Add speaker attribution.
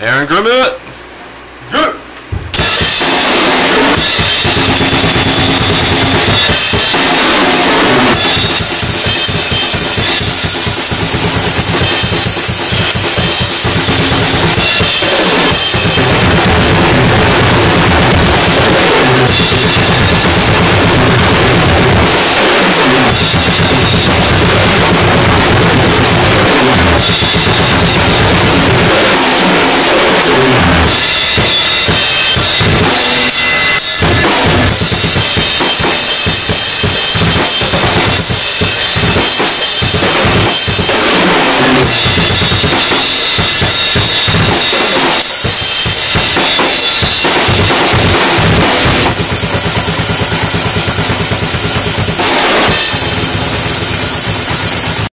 Speaker 1: Aaron Grimmett.